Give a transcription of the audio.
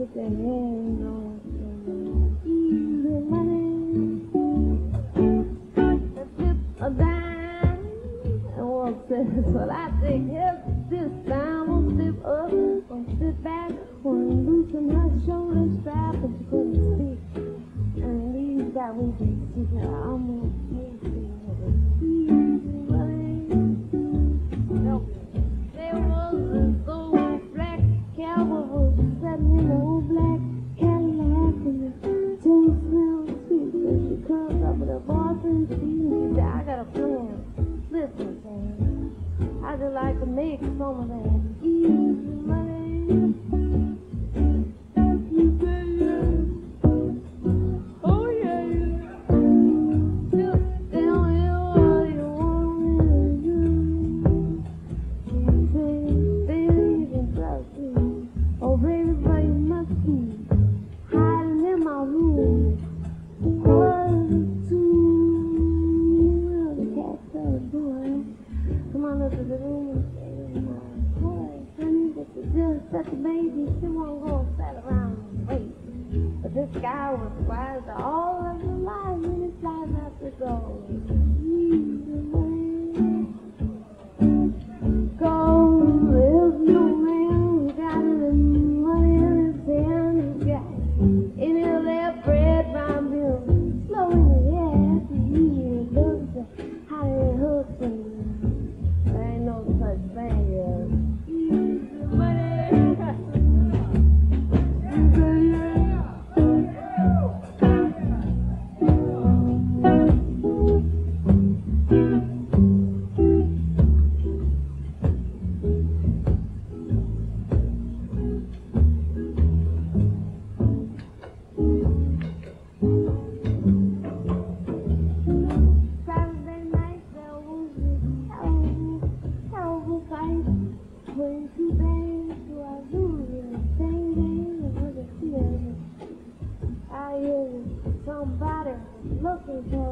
sigue teniendo But I think yes, this time will slip up or sit back or loosen her shoulder strap, but she couldn't speak. And these that we be secret almost I do like to make some of easy money. Such a baby, she won't go and sit around and wait. But this guy was wiser all of the life, when he life has to go. Good.